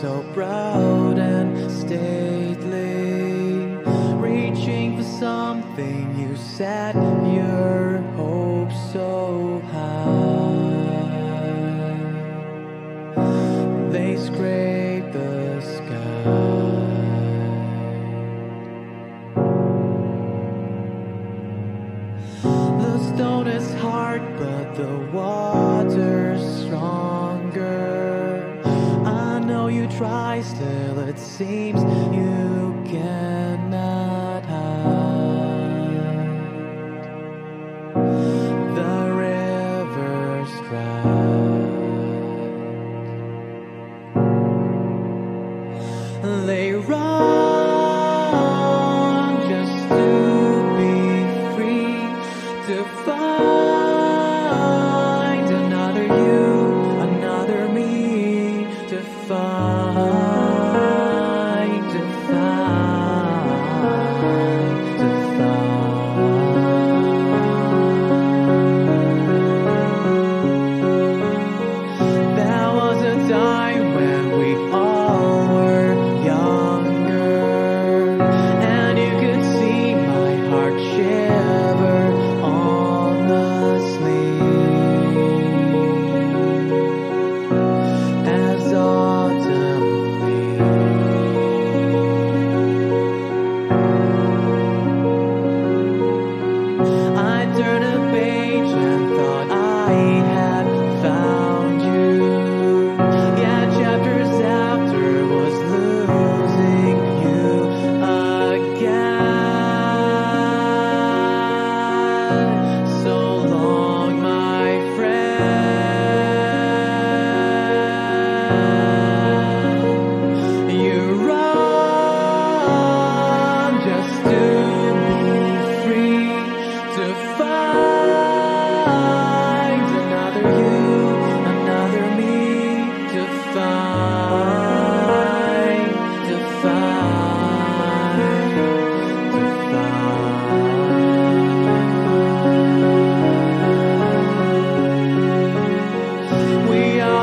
so proud and stately, reaching for something you set your hope so high. They scrape the sky. The stone is hard, but the water's strong try, still it seems you cannot hide the river's dry. They run just to be free to find another you, another me to find.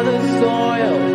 the soil.